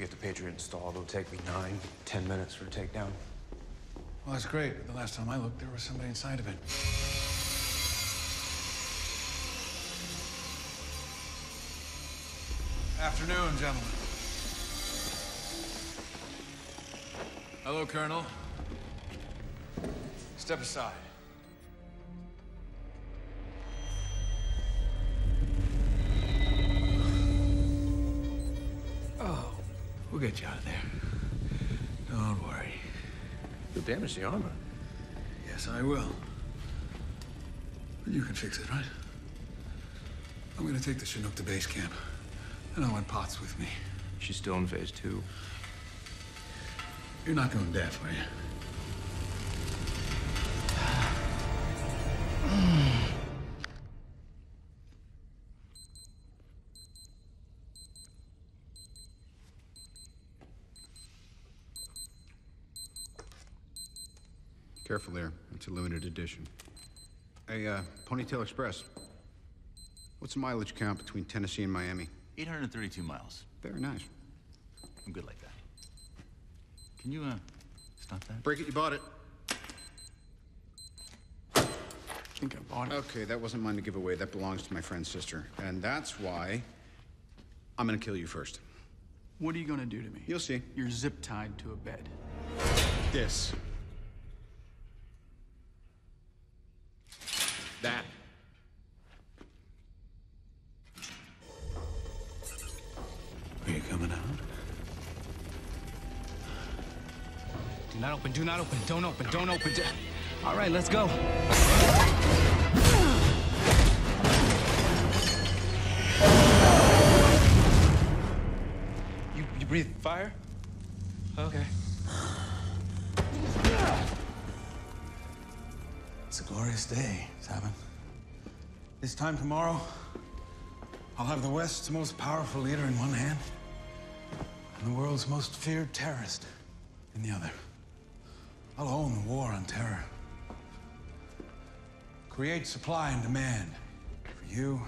Get the Patriot installed. It'll take me nine, ten minutes for a takedown. Well, that's great. The last time I looked, there was somebody inside of it. Afternoon, gentlemen. Hello, Colonel. Step aside. We'll get you out of there. Don't worry. You'll damage the armor. Yes, I will. But you can fix it, right? I'm gonna take the Chinook to base camp. And I want Potts with me. She's still in phase two. You're not going deaf, are you? Careful there. It's a limited edition. Hey, uh, Ponytail Express. What's the mileage count between Tennessee and Miami? 832 miles. Very nice. I'm good like that. Can you, uh, stop that? Break it, you bought it. I think I bought it. Okay, that wasn't mine to give away. That belongs to my friend's sister. And that's why I'm gonna kill you first. What are you gonna do to me? You'll see. You're zip tied to a bed. This. That. Are you coming out? Do not open, do not open, don't open, don't open. do- All right, let's go. You, you breathe fire? Okay. It's a glorious day, Savin. This time tomorrow, I'll have the West's most powerful leader in one hand and the world's most feared terrorist in the other. I'll own the war on terror. Create supply and demand for you